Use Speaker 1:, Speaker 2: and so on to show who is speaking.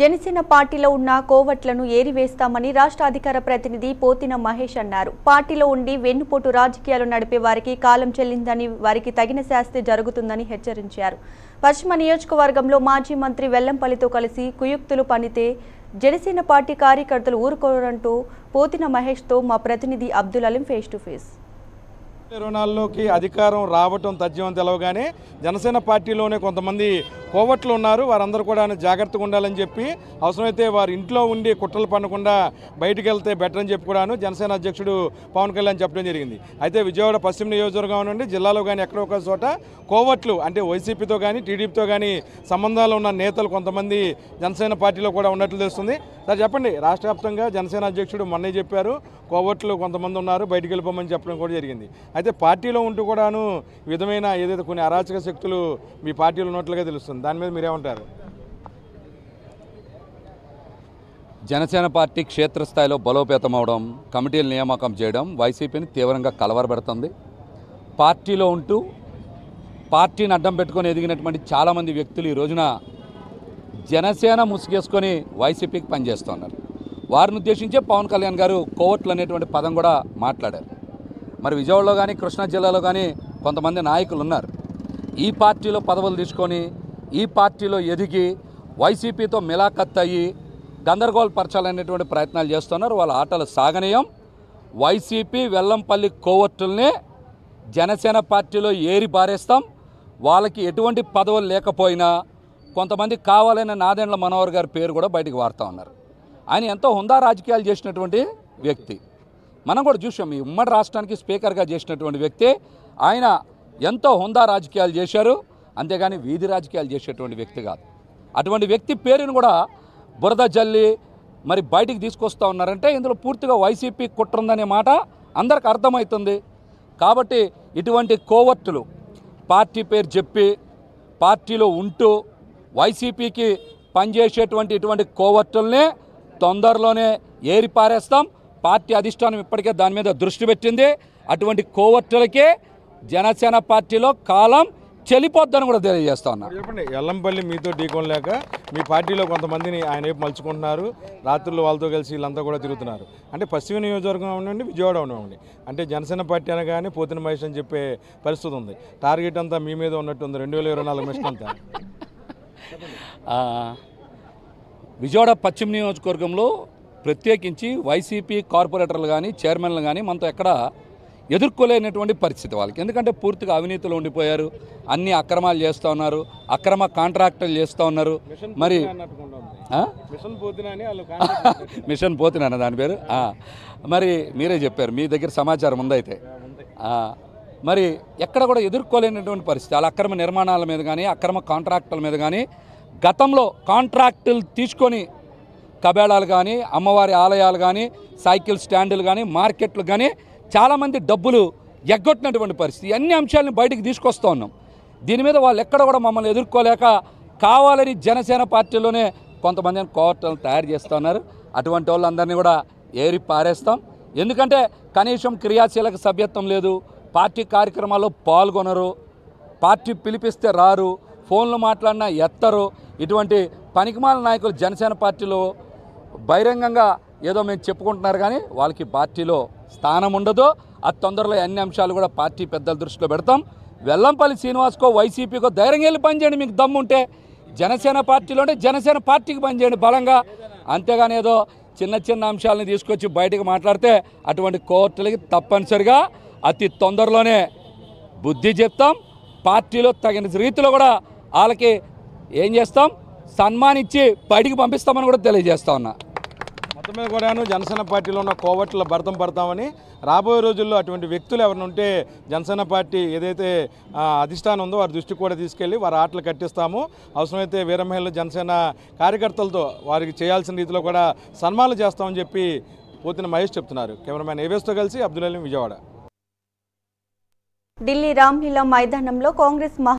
Speaker 1: జనసేన పార్టీలో ఉన్న కోవట్లను ఏరివేస్తామని రాష్ట్ర అధికార ప్రతినిధి పోతిన మహేష్ అన్నారు. పార్టీలో ఉండి వెన్నుపోటు రాజకీయాలు నడిపే వారికి కాలం చెల్లిందని వారికి తగిన శాస్తి జరుగుతుందని హెచ్చరించారు. పశ్చిమ నియోజకవర్గంలో మాజీ మంత్రి వెల్లంపల్లితో కలిసి కుయుక్తులు పనితే జనసేన పార్టీ కార్యకర్తలు ఊరుకోరంటూ పోతిన మహేష్తో మా ప్రతినిధి Abdul Aleem face to face.
Speaker 2: ఇరవై నాలుగులోకి అధికారం రావటం తథ్యం తెలవగానే జనసేన పార్టీలోనే కొంతమంది కోవట్లు ఉన్నారు. వారందరూ కూడా జాగ్రత్తగా ఉండాలని చెప్పి అవసరమైతే వారి ఇంట్లో ఉండి కుట్రలు పడకుండా బయటికి వెళ్తే బెటర్ అని చెప్పి కూడాను జనసేన అధ్యక్షుడు పవన్ కళ్యాణ్ చెప్పడం జరిగింది. అయితే విజయవాడ పశ్చిమ నియోజకవర్గం నుండి జిల్లాలో కానీ ఎక్కడో ఒక చోట కోవట్లు అంటే వైసీపీతో కానీ టీడీపీతో కానీ సంబంధాలు ఉన్న నేతలు కొంతమంది జనసేన పార్టీలో కూడా ఉన్నట్లు తెలుస్తుంది. సార్ చెప్పండి రాష్ట్ర వ్యాప్తంగా జనసేన అధ్యక్షుడు మొన్నే చెప్పారు కోవట్లు కొంతమంది ఉన్నారు బయటికి వెళ్ళిపోమని చెప్పడం కూడా జరిగింది. అయితే పార్టీలో ఉంటూ కూడాను విధమైన ఏదైతే కొన్ని అరాచక శక్తులు మీ పార్టీలో ఉన్నట్లుగా తెలుస్తుంది. దాని మీద మీరేమంటారు?
Speaker 3: జనసేన పార్టీ క్షేత్రస్థాయిలో బలోపేతం అవడం కమిటీలు నియామకం చేయడం వైసీపీని తీవ్రంగా కలవరపెడుతుంది పార్టీలో ఉంటూ పార్టీని అడ్డం పెట్టుకొని ఎదిగినటువంటి చాలామంది వ్యక్తులు ఈ రోజున జనసేన ముసుగేసుకొని వైసీపీకి పనిచేస్తున్నారు. వారిని ఉద్దేశించే పవన్ కళ్యాణ్ గారు కోవట్లు అనేటువంటి పదం కూడా మాట్లాడారు. మరి విజయవాడలో కానీ కృష్ణా జిల్లాలో కానీ కొంతమంది నాయకులు ఉన్నారు. ఈ పార్టీలో పదవులు తీసుకొని ఈ పార్టీలో ఎదిగి వైసీపీతో మిలాఖత్ అయ్యి గందరగోళపరచాలనేటువంటి ప్రయత్నాలు చేస్తున్నారు. వాళ్ళ ఆటలు సాగనీయం. వైసీపీ వెల్లంపల్లి కోవర్టుల్ని జనసేన పార్టీలో ఏరి పారేస్తాం వాళ్ళకి ఎటువంటి పదవులు లేకపోయినా కొంతమంది కావాలనే నాదెండ్ల మనోహర్ గారి పేరు కూడా బయటికి వాడుతూ ఉన్నారు. ఆయన ఎంతో హుందా రాజకీయాలు చేసినటువంటి వ్యక్తి. మనం కూడా చూసాం ఈ ఉమ్మడి రాష్ట్రానికి స్పీకర్గా చేసినటువంటి వ్యక్తి. ఆయన ఎంతో హుందా రాజకీయాలు చేశారు. అంతేగాని వీధి రాజకీయాలు చేసేటువంటి వ్యక్తి కాదు. అటువంటి వ్యక్తి పేరును కూడా బురద జల్లి మరి బయటికి తీసుకొస్తూ ఉన్నారంటే ఇందులో పూర్తిగా వైసీపీ కుట్ర ఉందనే మాట అందరికి అర్థమవుతుంది. కాబట్టి ఇటువంటి కోవర్టులు పార్టీ పేరు చెప్పి పార్టీలో ఉంటూ వైసీపీకి పనిచేసేటువంటి ఇటువంటి కోవర్టుల్ని తొందరలోనే ఏరి పారేస్తాం పార్టీ అధిష్టానం ఇప్పటికే దాని మీద దృష్టి పెట్టింది. అటువంటి కోవర్టులకే జనసేన పార్టీలో కాలం చెల్లిపోద్దని కూడా తెలియజేస్తా ఉన్నా.
Speaker 2: చెప్పండి ఎల్లంపల్లి మీతో ఢీకొనలేక మీ పార్టీలో కొంతమందిని ఆయన వైపు మలుచుకుంటున్నారు. రాత్రులు వాళ్ళతో కలిసి వీళ్ళంతా కూడా తిరుగుతున్నారు. అంటే పశ్చిమ నియోజకవర్గం ఉండండి విజయవాడ ఉండండి అంటే జనసేన పార్టీ అనగానే పోతిన మహేష్ అని చెప్పే పరిస్థితి ఉంది. టార్గెట్ అంతా మీ మీద ఉన్నట్టు ఉంది. రెండు వేల ఇరవై నాలుగు మిషన్ అంతా.
Speaker 3: విజయవాడ పశ్చిమ నియోజకవర్గంలో ప్రత్యేకించి వైసీపీ కార్పొరేటర్లు కానీ చైర్మన్లు కానీ మనతో ఎక్కడ ఎదుర్కోలేనటువంటి పరిస్థితి వాళ్ళకి. ఎందుకంటే పూర్తిగా అవినీతిలో ఉండిపోయారు. అన్ని అక్రమాలు చేస్తూ ఉన్నారు. అక్రమ కాంట్రాక్టులు చేస్తూ ఉన్నారు. మరి?
Speaker 2: మిషన్
Speaker 3: పోతున్నాను దాని పేరు? మరి మీరే చెప్పారు. మీ దగ్గర సమాచారం ఉందైతే. మరి ఎక్కడ కూడా ఎదుర్కోలేనటువంటి పరిస్థితి. వాళ్ళ అక్రమ నిర్మాణాల మీద కానీ అక్రమ కాంట్రాక్టుల మీద కానీ గతంలో కాంట్రాక్టులు తీసుకొని కబేళాలు కానీ అమ్మవారి ఆలయాలు కానీ సైకిల్ స్టాండులు కానీ మార్కెట్లు కానీ చాలామంది డబ్బులు ఎగ్గొట్టినటువంటి పరిస్థితి. అన్ని అంశాలను బయటికి తీసుకొస్తూ ఉన్నాం. దీని మీద వాళ్ళు ఎక్కడ కూడా మమ్మల్ని ఎదుర్కోలేక కావాలని జనసేన పార్టీలోనే కొంతమందిని కోర్టులను తయారు చేస్తూ ఉన్నారు. అటువంటి వాళ్ళందరినీ కూడా ఏరి పారేస్తాం. ఎందుకంటే కనీసం క్రియాశీలక సభ్యత్వం లేదు. పార్టీ కార్యక్రమాల్లో పాల్గొనరు. పార్టీ పిలిపిస్తే రారు. ఫోన్లు మాట్లాడినా ఎత్తరు. ఇటువంటి పనికిమాల నాయకులు జనసేన పార్టీలో బహిరంగంగా ఏదో మేము చెప్పుకుంటున్నారు కానీ వాళ్ళకి పార్టీలో స్థానం ఉండదు. అతి తొందరలో అన్ని అంశాలు కూడా పార్టీ పెద్దల దృష్టిలో పెడతాం. వెల్లంపల్లి శ్రీనివాస్కో వైసీపీకో ధైర్యంగా వెళ్ళి పనిచేయండి మీకు దమ్ముంటే జనసేన పార్టీలోనే జనసేన పార్టీకి పనిచేయండి బలంగా. అంతేగాని ఏదో చిన్న చిన్న అంశాలను తీసుకొచ్చి బయటకు మాట్లాడితే అటువంటి కోర్టులకి తప్పనిసరిగా అతి తొందరలోనే బుద్ధి చెప్తాం. పార్టీలో తగిన రీతిలో కూడా వాళ్ళకి ఏం చేస్తాం? సన్మానించి బయటికి పంపిస్తామని కూడా తెలియజేస్తా ఉన్నా.
Speaker 2: మొత్తం మీద కూడాను జనసేన పార్టీలో ఉన్న కోవట్ల భర్తం పడతామని రాబోయే రోజుల్లో అటువంటి వ్యక్తులు ఎవరిని ఉంటే జనసేన పార్టీ ఏదైతే అధిష్టానం ఉందో వారి దృష్టికి కూడా తీసుకెళ్ళి వారి ఆటలు కట్టిస్తాము. అవసరమైతే వీరమహిళ జనసేన కార్యకర్తలతో వారికి చేయాల్సిన రీతిలో కూడా సన్మానాలు చేస్తామని చెప్పి పోతిన మహేష్ చెప్తున్నారు. కెమెరామ్యాన్ ఏవేస్తో కలిసి అబ్దుల్ అలీం విజయవాడ.
Speaker 1: ఢిల్లీ రామ్లీలా మైదానంలో కాంగ్రెస్ మహా